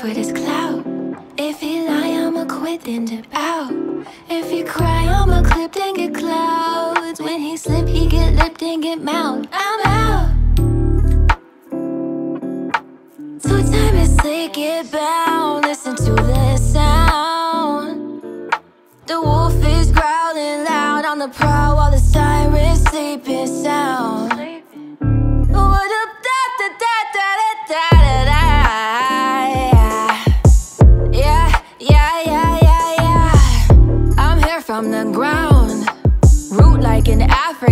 for this clout. If he lie, I'ma quit then dip out. If he cry, I'ma clip then get clouds. When he slip, he get lipped and get mouth. I'm out. So time is sleep, get bound. Listen to the sound. The wolf is growling loud on the prowl while the sirens sleeping sound.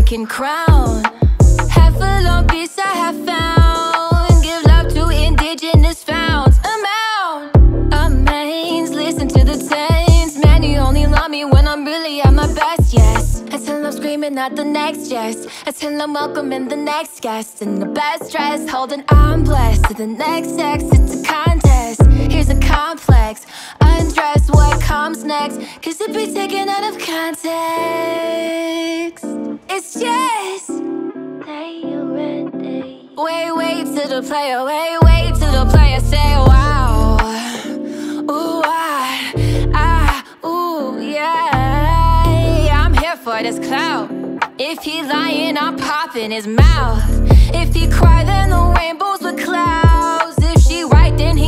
African crown. Half a lump piece I have found. Give love to indigenous founds. Amount, amaze. Listen to the tames. Man, you only love me when I'm really at my best. Yes, until I'm screaming at the next yes. Until I'm welcoming the next guest in the best dress, holding I'm blessed. To the next sex, it's a contest. Here's a complex. Undress what comes next, cause it be taken out of context. It's just that ready. Wait, wait till the player, wait, wait till the player say wow. Ooh, I, ah ooh, yeah. I'm here for this clout. If he lying, I'm popping his mouth. If he cry, then the rainbows with clouds. If she right, then he